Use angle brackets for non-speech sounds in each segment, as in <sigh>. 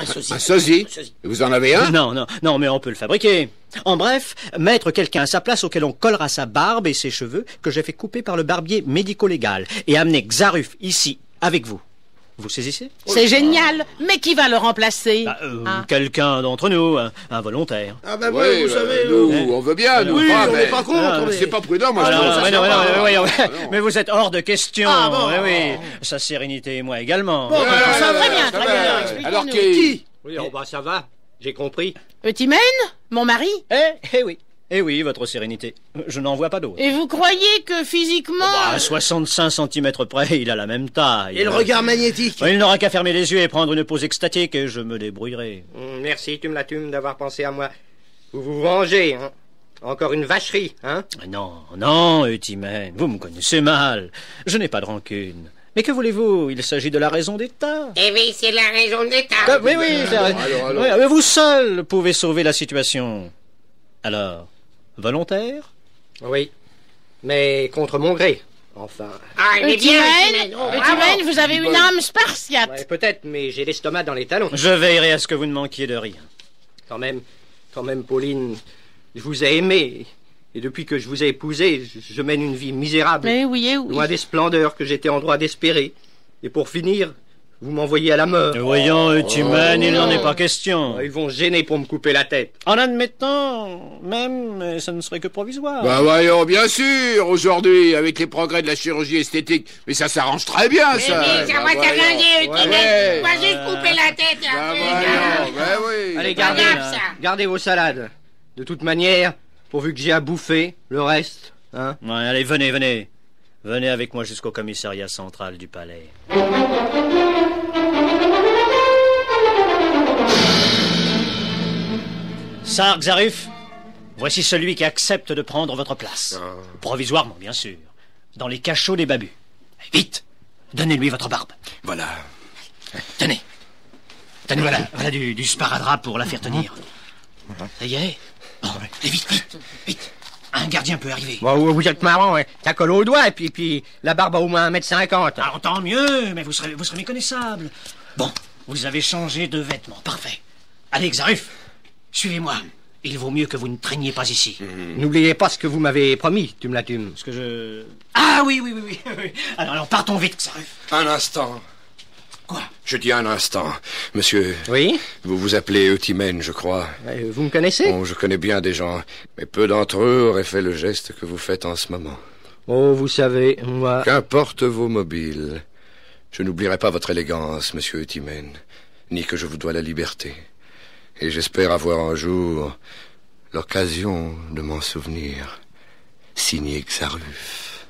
Un sosie. Un. Vous en avez un? Non, non, non, mais on peut le fabriquer. En bref, mettre quelqu'un à sa place auquel on collera sa barbe et ses cheveux que j'ai fait couper par le barbier médico-légal et amener Xaruf ici, avec vous. Vous saisissez C'est génial. Mais qui va le remplacer Bah, euh, Ah. Quelqu'un d'entre nous, un, un volontaire. Ah bah Oui, ouais, vous euh, savez... nous, euh, on veut bien, nous. Oui, pas, on mais- n'est pas contre, Ah, mais... C'est pas prudent, moi, Ah, je non, mais, non, mais, non, mais, oui, oui, Ah, non. mais vous êtes hors de question. Ah, bon. Oui, oui. Sa sérénité et moi également. Bon, bah, ça, très bien, très bien. Alors qui Qui Oui, oh, bah ça va, j'ai compris. Eutimène Mon mari Eh, eh oui. Eh oui, votre sérénité. Je n'en vois pas d'autre. Et vous croyez que physiquement... À 65 cm près, il a la même taille. Et le regard magnétique Il n'aura qu'à fermer les yeux et prendre une pose extatique et je me débrouillerai. Hum, Merci, tu me la tumes d'avoir pensé à moi. Vous vous vengez, hein Encore une vacherie, hein Non, non, Eutimène, vous me connaissez mal. Je n'ai pas de rancune. Mais que voulez-vous? Il s'agit de la raison d'État. Eh oui, c'est la raison d'État. Ah, oui, oui, c'est la- alors, alors. Oui, mais vous seul pouvez sauver la situation. Alors, volontaire Oui. Mais contre mon gré. Enfin. Ah, il est bien, Eutimène, Eutimène. Oh. Eutimène, vous avez une âme spartiate. Ouais, peut-être, mais j'ai l'estomac dans les talons. Je veillerai à ce que vous ne manquiez de rien. Quand même, quand même, Pauline, je vous ai aimé. Et depuis que je vous ai épousé, je, je mène une vie misérable. Mais oui, eh oui. Loin des splendeurs que j'étais en droit d'espérer. Et pour finir, vous m'envoyez à la mort. Voyons, Eutimène, il n'en est pas question. Ils vont gêner pour me couper la tête. En admettant, même, mais ce ne serait que provisoire. Bah voyons, bien sûr, aujourd'hui, avec les progrès de la chirurgie esthétique. Mais ça s'arrange très bien, Mais ça. oui, ça Bah va voyons. t'arranger, Eutimène. Ouais. On va juste couper la tête. Bah voyons, bah oui. Allez, Pas gardez, grave, ça. gardez vos salades. De toute manière, pourvu que j'ai à bouffer, le reste, hein. Ouais, allez, venez, venez. Venez avec moi jusqu'au commissariat central du palais. Sar Xarif, voici celui qui accepte de prendre votre place. Provisoirement, bien sûr. Dans les cachots des babus. Vite Donnez-lui votre barbe. Voilà. Tenez. Tenez, voilà, voilà du, du sparadrap pour la faire tenir. Ça y est Bon, allez, vite, vite, vite. Un gardien peut arriver. Bon, vous êtes marrant, ouais. Ça colle au doigt, et puis, puis la barbe a au moins 1m50. Alors tant mieux, mais vous serez, vous serez méconnaissable. Bon, vous avez changé de vêtements, parfait. Allez, Xaruf, suivez-moi. Il vaut mieux que vous ne traîniez pas ici. N'oubliez pas ce que vous m'avez promis, tu me la tumes. Parce que je... Ah oui, oui, oui, oui. oui. Alors, alors partons vite, Xaruf. Un instant. Quoi? Je dis un instant. Monsieur, Oui? vous vous appelez Eutimène, je crois. Euh, Vous me connaissez? Bon, je connais bien des gens, mais peu d'entre eux auraient fait le geste que vous faites en ce moment. Oh, vous savez, moi... Qu'importe vos mobiles, je n'oublierai pas votre élégance, monsieur Eutimène, ni que je vous dois la liberté. Et j'espère avoir un jour l'occasion de m'en souvenir. Signé Xaruf.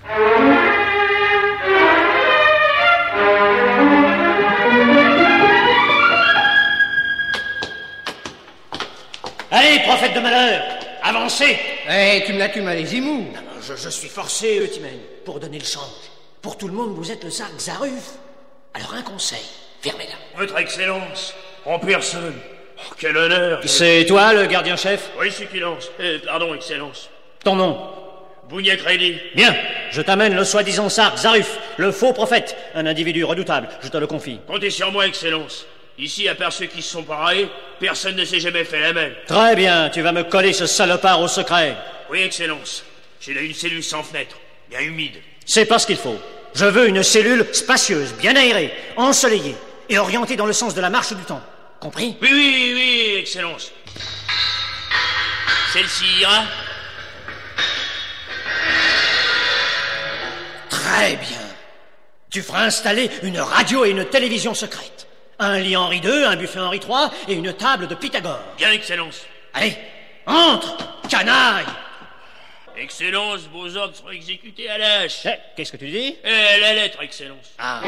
Allez, prophète de malheur, avancez Eh, tu me la tumes, allez-y, mou je, je suis forcé, Eutimène, pour donner le change. Pour tout le monde, vous êtes le Sar Xaruf. Alors un conseil, fermez-la. Votre Excellence, en personne. Oh, quel honneur. C'est toi, le gardien-chef Oui, Succulence. Euh, pardon, Excellence. Ton nom Bougnac Ready. Bien, je t'amène le soi-disant Sar Xaruf, le faux prophète, un individu redoutable, je te le confie. Comptez sur moi, Excellence. Ici, à part ceux qui se sont parés, personne ne s'est jamais fait la même. Très bien, tu vas me coller ce salopard au secret. Oui, Excellence. J'ai là une cellule sans fenêtre, bien humide. C'est pas ce qu'il faut. Je veux une cellule spacieuse, bien aérée, ensoleillée et orientée dans le sens de la marche du temps. Compris? Oui, oui, oui, Excellence. Celle-ci ira Très bien. Tu feras installer une radio et une télévision secrète. Un lit Henri II, un buffet Henri III et une table de Pythagore. Bien, Excellence. Allez, entre, canaille Excellence, vos ordres seront exécutés à l'âge. Eh, Qu'est-ce que tu dis? Eh, la lettre, Excellence. Ah.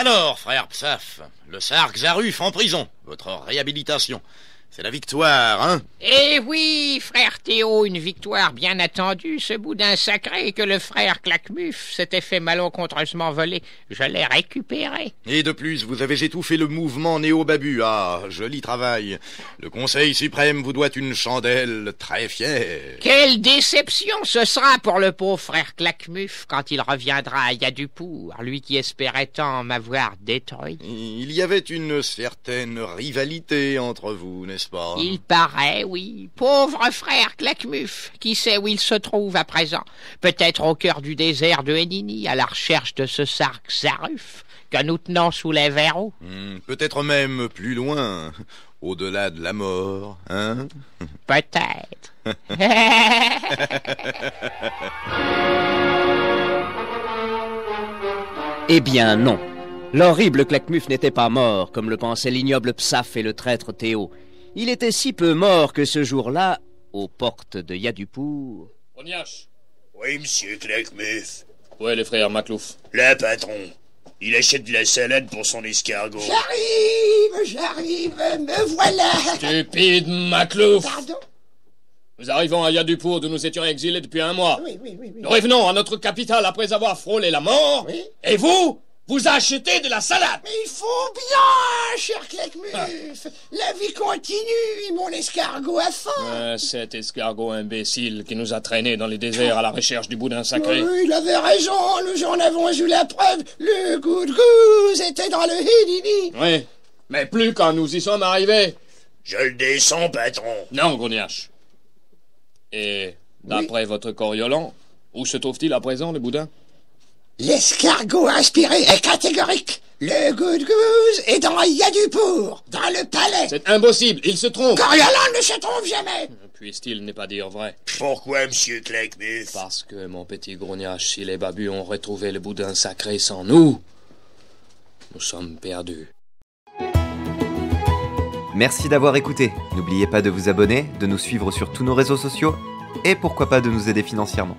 Alors, frère Psaf, le Sar Xaruf en prison, votre réhabilitation. C'est la victoire, hein? Eh oui, frère Théo, une victoire bien attendue. Ce boudin sacré que le frère Claquemuf s'était fait malencontreusement voler, je l'ai récupéré. Et de plus, vous avez étouffé le mouvement néo-babu. Ah, joli travail. Le Conseil suprême vous doit une chandelle très fière. Quelle déception ce sera pour le pauvre frère Claquemuf quand il reviendra à Yadoupour, lui qui espérait tant m'avoir détruit. Il y avait une certaine rivalité entre vous, n'est-ce pas Il paraît, oui. Pauvre frère Claquemuf, qui sait où il se trouve à présent? Peut-être au cœur du désert de Hénini, à la recherche de ce sarc Zaruf que nous tenons sous les verrous. Hmm, Peut-être même plus loin, <laughs> au-delà de la mort, hein? <laughs> Peut-être. <laughs> Eh bien non. L'horrible Claquemuf n'était pas mort, comme le pensaient l'ignoble Psaf et le traître Théo. Il était si peu mort que ce jour-là, aux portes de Yadupour... Ognache Oui, monsieur Claquemuf. Ouais, les frères Maclouf? Là, patron. Il achète de la salade pour son escargot. J'arrive, j'arrive, me voilà. Stupide Maclouf Pardon? Nous arrivons à Yadupour d'où nous étions exilés depuis un mois. Oui, oui, oui, oui. Nous revenons à notre capitale après avoir frôlé la mort. Oui. Et vous, vous achetez de la salade Mais il faut bien, cher Claquemuf. La vie continue et mon escargot a faim. Euh, Cet escargot imbécile qui nous a traînés dans les déserts à la recherche du boudin sacré. Oui, il avait raison, nous en avons eu la preuve. Le good goose était dans le hidini. Oui, mais plus quand nous y sommes arrivés. Je le descends, patron. Non, Grognache. Et d'après votre coriolan, où se trouve-t-il à présent, le boudin? L'escargot inspiré est catégorique. Le good goose est dans Yadupour, dans le palais. C'est impossible, il se trompe. Coriolan ne se trompe jamais. Puisse-t-il n'est pas dire vrai Pourquoi, monsieur Claquemuf Parce que, mon petit Grognache, si les babus ont retrouvé le boudin sacré sans nous, nous sommes perdus. Merci d'avoir écouté. N'oubliez pas de vous abonner, de nous suivre sur tous nos réseaux sociaux et pourquoi pas de nous aider financièrement.